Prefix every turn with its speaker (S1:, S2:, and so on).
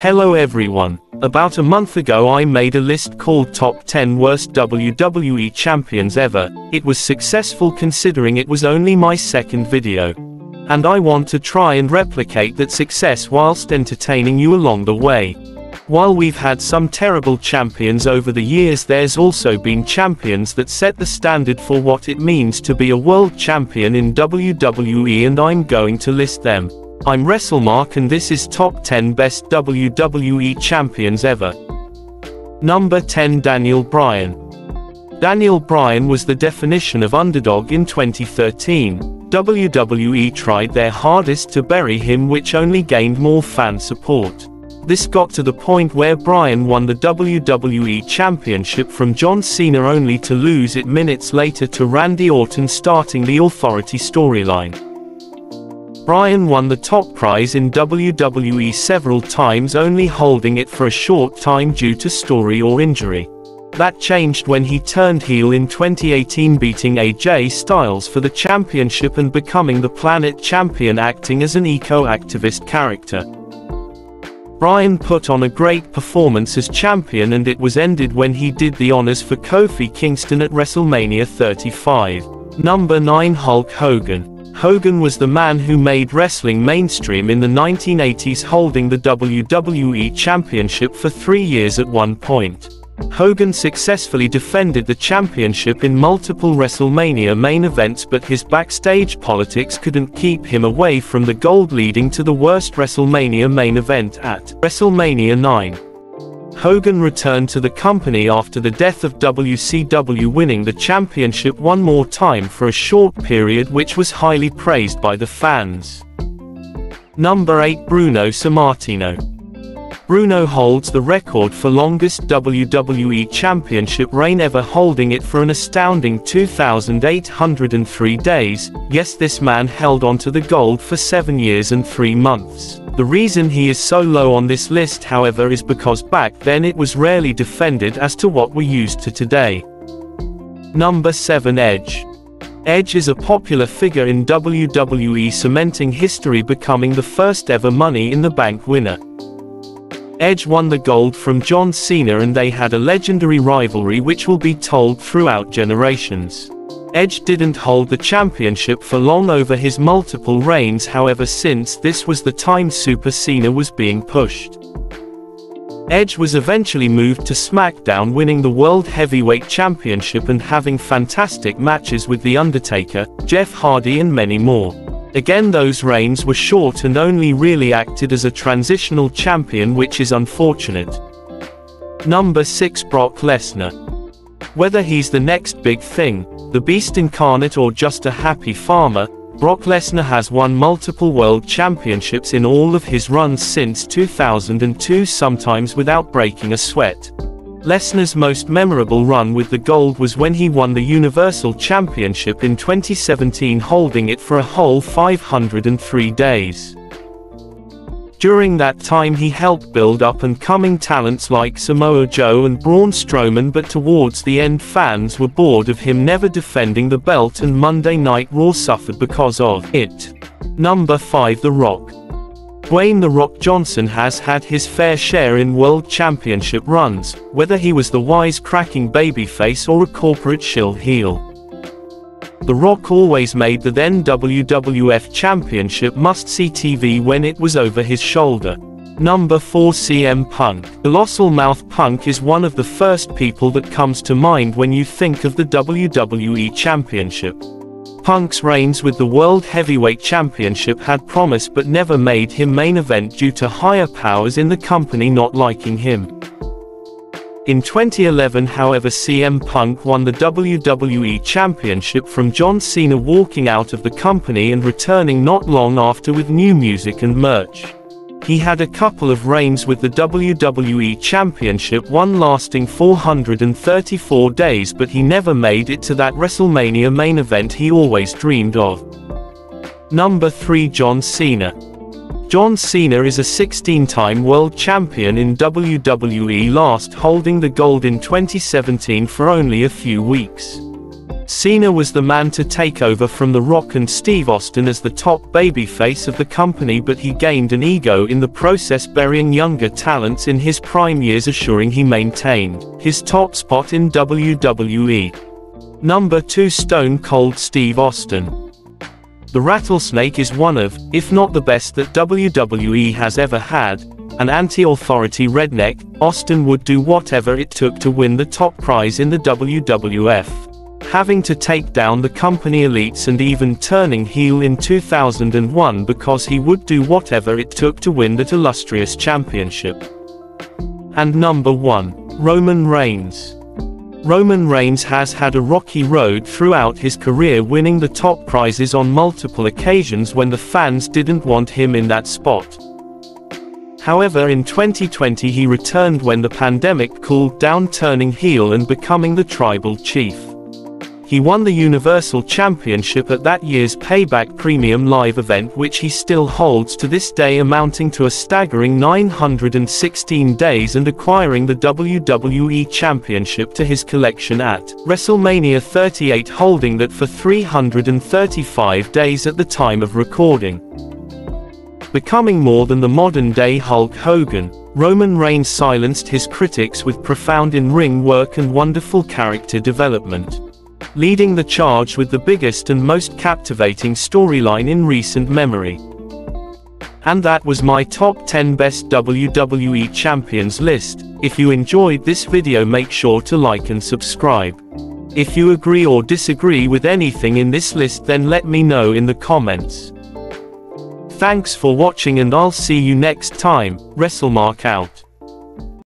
S1: Hello everyone. About a month ago I made a list called Top 10 Worst WWE Champions Ever. It was successful considering it was only my second video. And I want to try and replicate that success whilst entertaining you along the way. While we've had some terrible champions over the years there's also been champions that set the standard for what it means to be a world champion in WWE and I'm going to list them. I'm WrestleMark and this is top 10 best WWE champions ever. Number 10 Daniel Bryan. Daniel Bryan was the definition of underdog in 2013. WWE tried their hardest to bury him which only gained more fan support. This got to the point where Bryan won the WWE Championship from John Cena only to lose it minutes later to Randy Orton starting the Authority storyline. Bryan won the top prize in WWE several times only holding it for a short time due to story or injury. That changed when he turned heel in 2018 beating AJ Styles for the championship and becoming the Planet Champion acting as an eco-activist character. Bryan put on a great performance as champion and it was ended when he did the honors for Kofi Kingston at WrestleMania 35. Number 9 Hulk Hogan Hogan was the man who made wrestling mainstream in the 1980s holding the WWE Championship for three years at one point. Hogan successfully defended the championship in multiple WrestleMania main events but his backstage politics couldn't keep him away from the gold leading to the worst WrestleMania main event at WrestleMania 9. Hogan returned to the company after the death of WCW winning the championship one more time for a short period which was highly praised by the fans. Number 8 Bruno Sammartino Bruno holds the record for longest WWE Championship reign ever holding it for an astounding 2,803 days, yes this man held onto the gold for 7 years and 3 months. The reason he is so low on this list however is because back then it was rarely defended as to what we're used to today. Number 7 Edge Edge is a popular figure in WWE cementing history becoming the first ever Money in the Bank winner. Edge won the gold from John Cena and they had a legendary rivalry which will be told throughout generations. Edge didn't hold the championship for long over his multiple reigns however since this was the time Super Cena was being pushed. Edge was eventually moved to SmackDown winning the World Heavyweight Championship and having fantastic matches with The Undertaker, Jeff Hardy and many more. Again those reigns were short and only really acted as a transitional champion which is unfortunate. Number 6 Brock Lesnar. Whether he's the next big thing, the beast incarnate or just a happy farmer, Brock Lesnar has won multiple world championships in all of his runs since 2002 sometimes without breaking a sweat. Lesnar's most memorable run with the gold was when he won the Universal Championship in 2017 holding it for a whole 503 days. During that time he helped build up and coming talents like Samoa Joe and Braun Strowman but towards the end fans were bored of him never defending the belt and Monday Night Raw suffered because of it. Number 5 The Rock Dwayne The Rock Johnson has had his fair share in World Championship runs, whether he was the wise-cracking babyface or a corporate shill heel. The Rock always made the then WWF Championship must-see TV when it was over his shoulder. Number 4 CM Punk. Colossal Mouth Punk is one of the first people that comes to mind when you think of the WWE Championship. Punk's reigns with the World Heavyweight Championship had promise but never made him main event due to higher powers in the company not liking him. In 2011 however CM Punk won the WWE Championship from John Cena walking out of the company and returning not long after with new music and merch. He had a couple of reigns with the WWE Championship one lasting 434 days but he never made it to that WrestleMania main event he always dreamed of. Number 3 John Cena. John Cena is a 16-time world champion in WWE last holding the gold in 2017 for only a few weeks. Cena was the man to take over from The Rock and Steve Austin as the top babyface of the company but he gained an ego in the process burying younger talents in his prime years assuring he maintained his top spot in WWE. Number 2 Stone Cold Steve Austin. The Rattlesnake is one of, if not the best that WWE has ever had, an anti-authority redneck, Austin would do whatever it took to win the top prize in the WWF having to take down the company elites and even turning heel in 2001 because he would do whatever it took to win that illustrious championship. And number 1. Roman Reigns. Roman Reigns has had a rocky road throughout his career winning the top prizes on multiple occasions when the fans didn't want him in that spot. However in 2020 he returned when the pandemic cooled down turning heel and becoming the tribal chief. He won the Universal Championship at that year's Payback Premium Live event which he still holds to this day amounting to a staggering 916 days and acquiring the WWE Championship to his collection at WrestleMania 38 holding that for 335 days at the time of recording. Becoming more than the modern-day Hulk Hogan, Roman Reigns silenced his critics with profound in-ring work and wonderful character development leading the charge with the biggest and most captivating storyline in recent memory. And that was my top 10 best WWE champions list. If you enjoyed this video make sure to like and subscribe. If you agree or disagree with anything in this list then let me know in the comments. Thanks for watching and I'll see you next time, WrestleMark out.